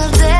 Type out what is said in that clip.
of death